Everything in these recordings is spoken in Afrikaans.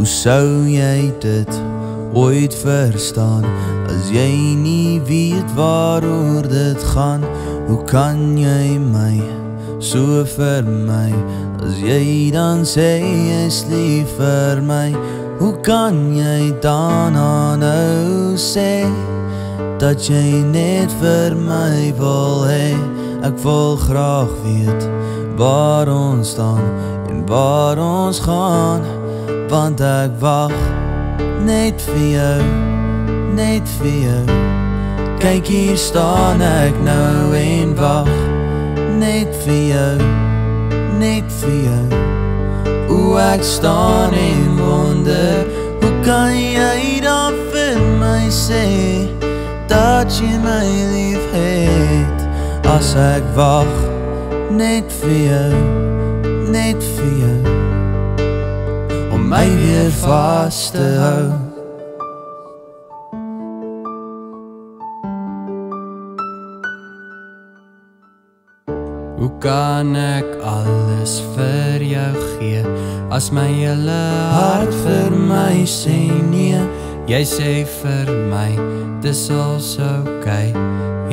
Hoe sou jy dit ooit verstaan as jy nie weet waaroor dit gaan? Hoe kan jy my so vir my as jy dan sê jy's lief vir my? Hoe kan jy dan nou sê dat jy net vir my wil hê? Ek wil graag weet waar ons staan en waar ons gaan want ek wag net vir jou net vir jou. Kyk hier staan ek nou en wag net vir jou net vir jou. O ek staan en wonder hoe kan jy dan vir my sê dat jy my lief het? As ek wag net vir jou net vir jou my weer vas te hou. Hoe kan ek alles vir jou gee as my hele hart vir my sê nee? Jy sê vir my dis al so okay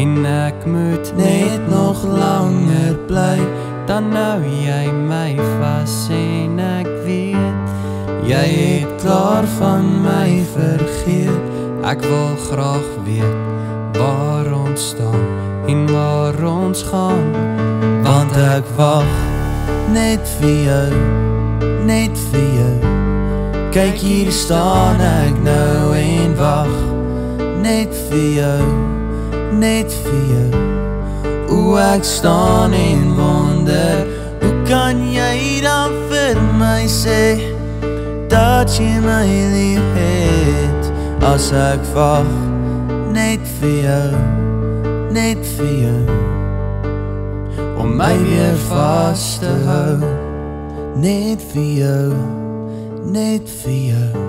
en ek moet net nog langer bly. Dan nou jy my vas en ek weet jy het klaar van my vergeet. Ek wil graag weet waar ons staan en waar ons gaan. Want ek wag net vir jou net vir jou. Kyk hier staan ek nou en wag net vir jou net vir jou. O ek staan en wonder hoe kan jy dan vir my sê dat jy my lief het as ek wag net vir jou net vir jou om my weer vas te hou net vir jou net vir jou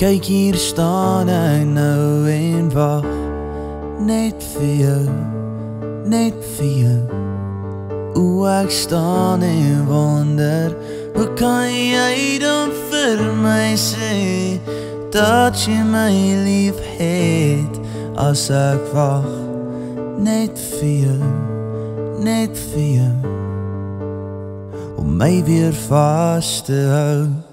kyk hier staan ek nou en wag net vir jou net vir jou o ek staan en wonder hoe kan jy dan vir my sê dat jy my lief het as ek wag net vir jou net vir jou? Om my weer vas te hou